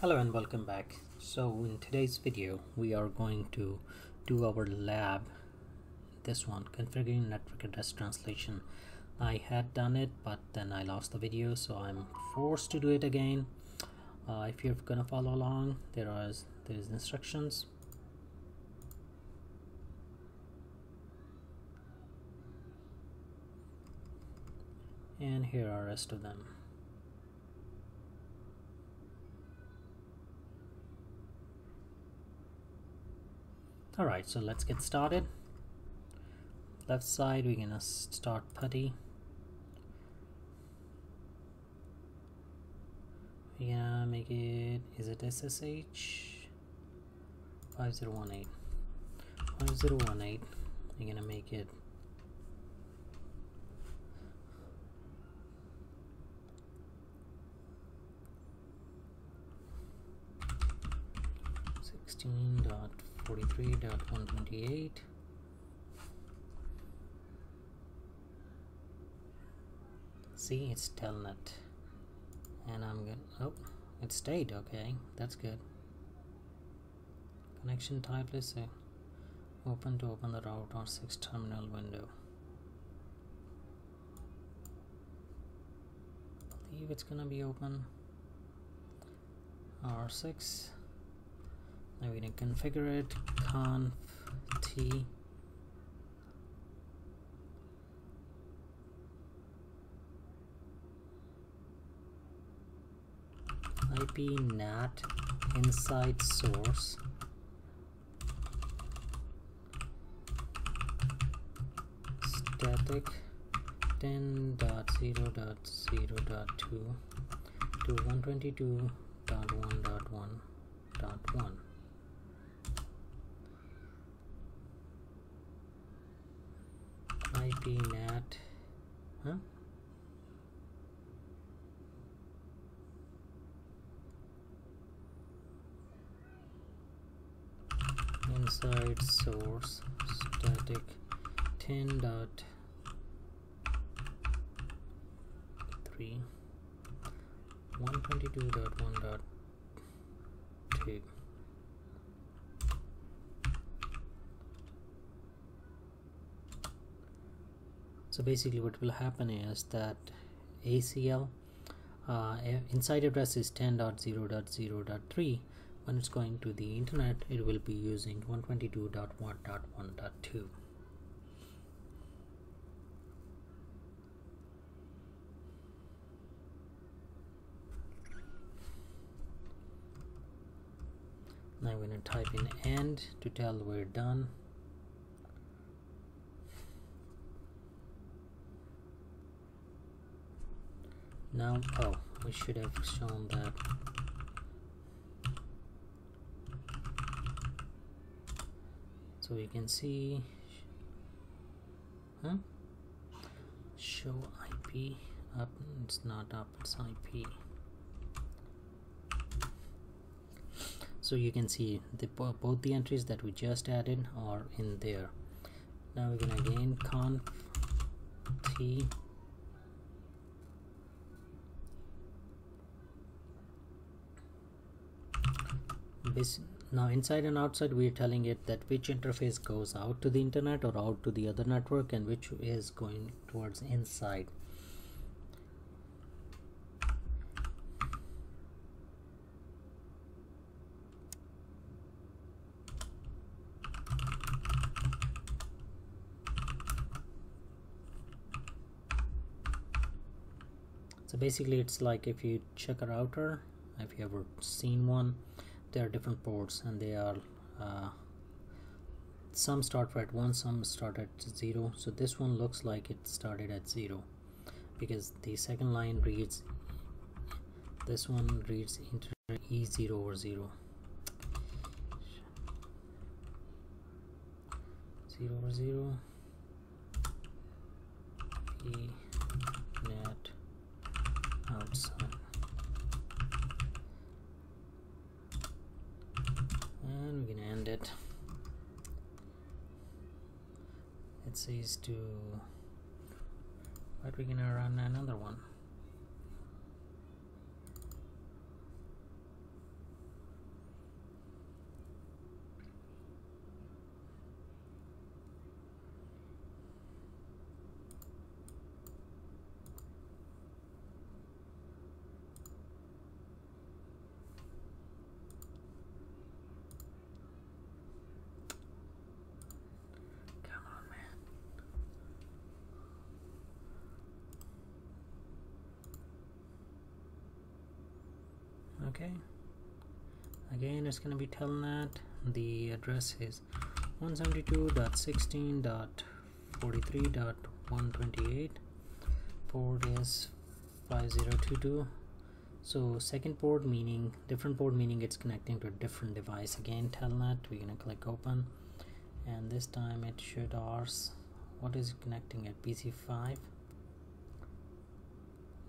Hello and welcome back. So in today's video we are going to do our lab this one configuring network address translation. I had done it but then I lost the video so I'm forced to do it again. Uh, if you're gonna follow along there are there's instructions and here are rest of them. Alright, so let's get started. Left side, we're gonna start putty. Gonna make it, is it SSH? 5018. 5018, we're gonna make it 143.128 see it's telnet and I'm gonna oh it stayed okay that's good. Connection type is uh, open to open the router 6 terminal window. I believe it's gonna be open. R6 now we can configure it? Conf t. Ip nat inside source. Static 10.0.0.2 to 122.1.1.1 ipnat huh? Inside source static 10 dot 3 122 dot 1 dot 2 so basically what will happen is that ACL uh, inside address is 10.0.0.3 when it's going to the internet it will be using 122.1.1.2 now I'm going to type in end to tell we're done now oh we should have shown that. So you can see huh? Show IP up. It's not up it's IP so you can see the both the entries that we just added are in there. Now we're gonna again conf t Mm-hmm. this now inside and outside we're telling it that which interface goes out to the internet or out to the other network and which is going towards inside. So basically it's like if you check a router if you ever seen one there are different ports and they are uh, some start at 1 some start at 0 so this one looks like it started at 0 because the second line reads this one reads inter e0 over 0 0 over 0 e net outside and we can end it. It says to but we're gonna run another one okay. Again it's going to be telnet the address is 172.16.43.128 port is 5022 so second port meaning different port meaning it's connecting to a different device. Again telnet we're gonna click open. And this time it should ours what is connecting at pc5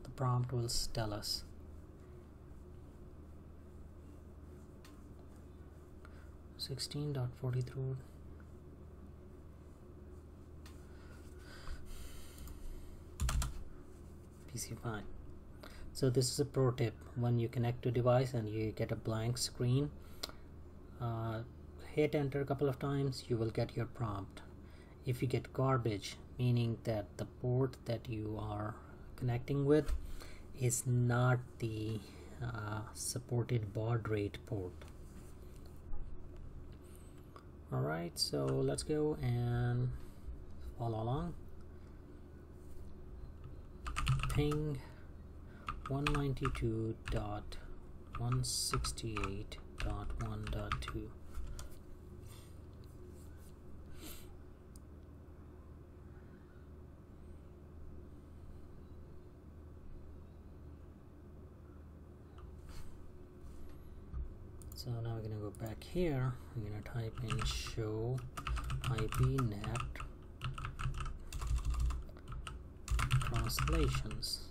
the prompt will tell us Sixteen dot PC5 so this is a pro tip. When you connect to device and you get a blank screen. Uh, hit enter a couple of times you will get your prompt. If you get garbage meaning that the port that you are connecting with is not the uh, supported baud rate port alright so let's go and follow along. Ping 192.168.1.2 so now we're gonna go back here. I'm gonna type in show IP NAT translations.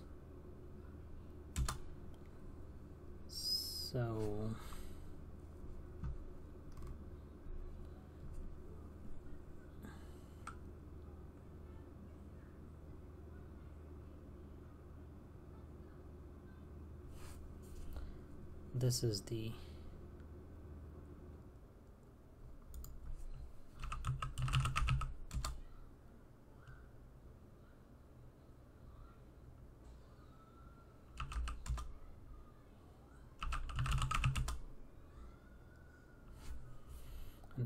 So this is the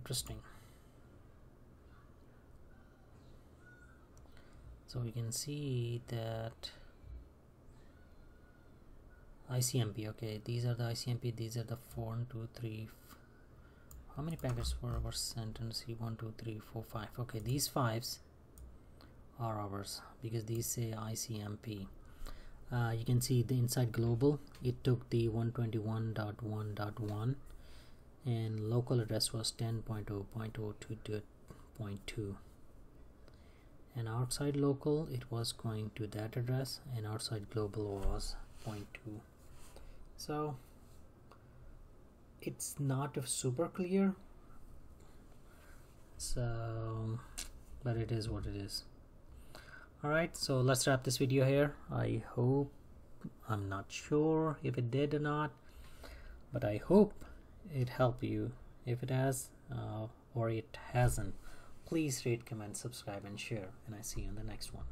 interesting. So we can see that ICMP okay these are the ICMP these are the four one two three how many packets were our sent? And see one two three four five. Okay these fives are ours because these say ICMP uh, you can see the inside global it took the 121.1.1 and local address was 10.0.022.2 and outside local it was going to that address and outside global was 0.2 so it's not super clear. So but it is what it is. Alright so let's wrap this video here. I hope I'm not sure if it did or not but I hope it helped you. If it has uh, or it hasn't please rate comment subscribe and share. And i see you in the next one